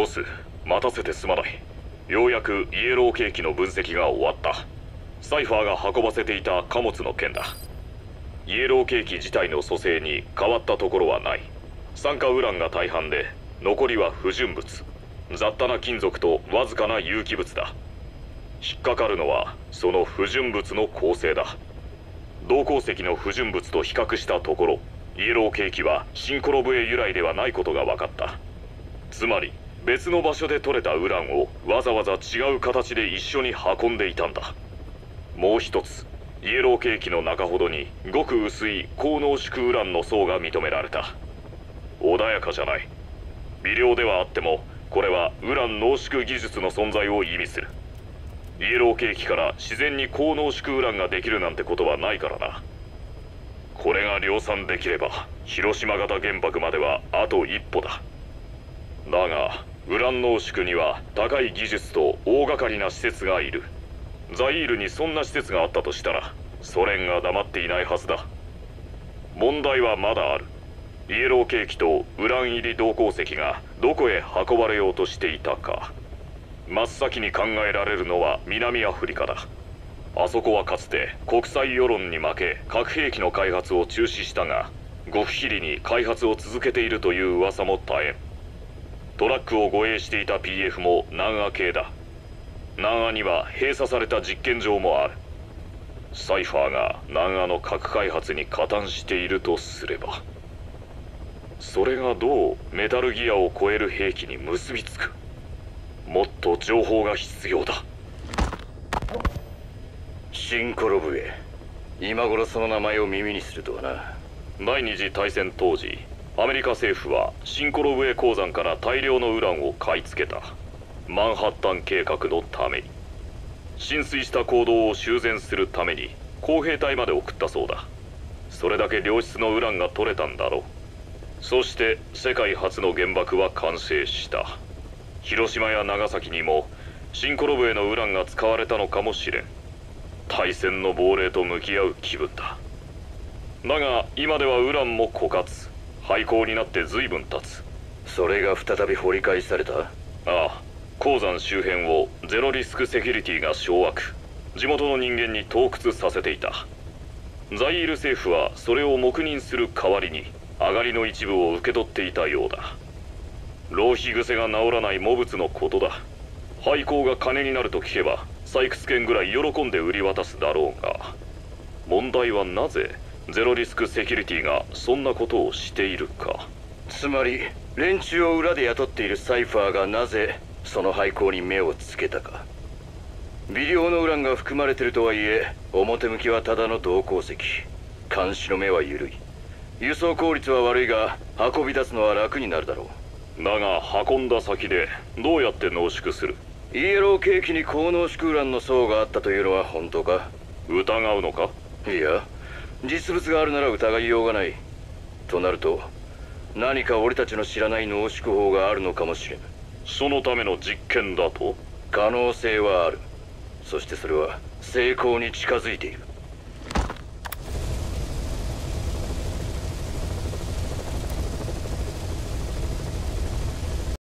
ボス待たせてすまない。ようやくイエローケーキの分析が終わった。サイファーが運ばせていた貨物の件だ。イエローケーキ自体の組成に変わったところはない。酸化ウランが大半で残りは不純物。雑多な金属とわずかな有機物だ。引っかかるのはその不純物の構成だ。銅鉱石の不純物と比較したところイエローケーキはシンコロブエ由来ではないことが分かった。つまり別の場所で採れたウランをわざわざ違う形で一緒に運んでいたんだ。もう一つイエローケーキの中ほどにごく薄い高濃縮ウランの層が認められた。穏やかじゃない。微量ではあってもこれはウラン濃縮技術の存在を意味する。イエローケーキから自然に高濃縮ウランができるなんてことはないからな。これが量産できれば広島型原爆まではあと一歩だ。だがウラン濃縮には高い技術と大掛かりな施設がいる。ザイールにそんな施設があったとしたらソ連が黙っていないはずだ。問題はまだある。イエローケーキとウラン入り銅鉱石がどこへ運ばれようとしていたか。真っ先に考えられるのは南アフリカだ。あそこはかつて国際世論に負け核兵器の開発を中止したが極秘裏に開発を続けているという噂も絶えん。トラックを護衛していた PF も南ア系だ。南アには閉鎖された実験場もある。サイファーが南アの核開発に加担しているとすれば。それがどうメタルギアを超える兵器に結びつく？もっと情報が必要だ。シンコロブエ今頃その名前を耳にするとはな。第二次大戦当時アメリカ政府はシンコロブエ鉱山から大量のウランを買い付けた。マンハッタン計画のために。浸水した坑道を修繕するために工兵隊まで送ったそうだ。それだけ良質のウランが取れたんだろう。そして世界初の原爆は完成した。広島や長崎にもシンコロブエのウランが使われたのかもしれん。大戦の亡霊と向き合う気分だ。だが今ではウランも枯渇。廃坑になって随分経つ。それが再び掘り返された？ああ鉱山周辺をゼロリスクセキュリティが掌握。地元の人間に盗掘させていた。ザイール政府はそれを黙認する代わりに上がりの一部を受け取っていたようだ。浪費癖が治らないモブツのことだ。廃校が金になると聞けば採掘権ぐらい喜んで売り渡すだろうが。問題はなぜゼロリスクセキュリティがそんなことをしているか。つまり連中を裏で雇っているサイファーがなぜその廃校に目をつけたか。微量のウランが含まれてるとはいえ表向きはただの銅鉱石。監視の目は緩い。輸送効率は悪いが運び出すのは楽になるだろう。だが運んだ先でどうやって濃縮する？イエローケーキに高濃縮ウランの層があったというのは本当か？疑うのか？いや実物があるなら疑いようがない。となると何か俺たちの知らない濃縮法があるのかもしれん。そのための実験だと。可能性はある。そしてそれは成功に近づいている